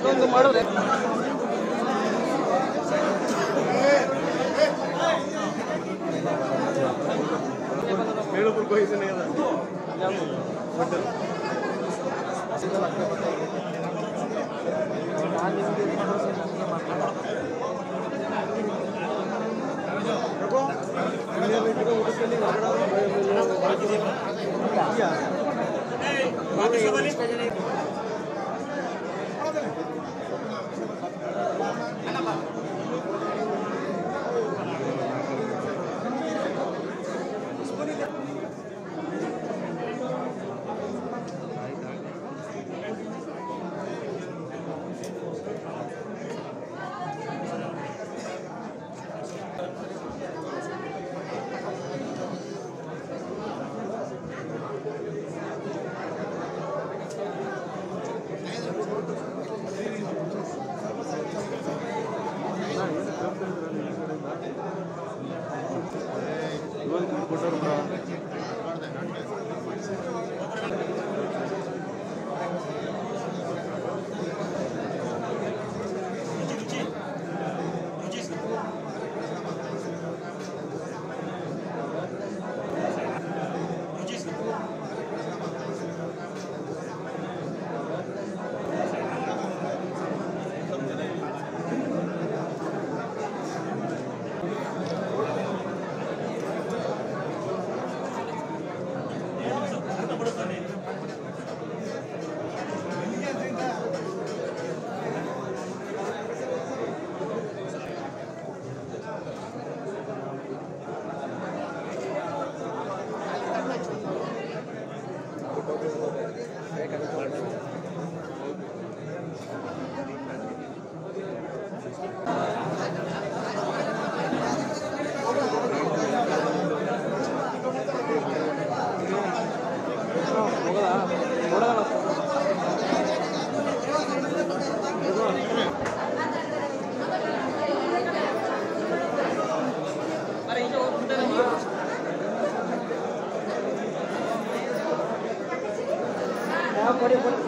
ಇದೊಂದು ಮಾಡೋದು ಹೇಳಬೇಕು ಹೋಗಿದ್ದೇನೆ ಹೋಟೆಲ್. 不是那 Gracias.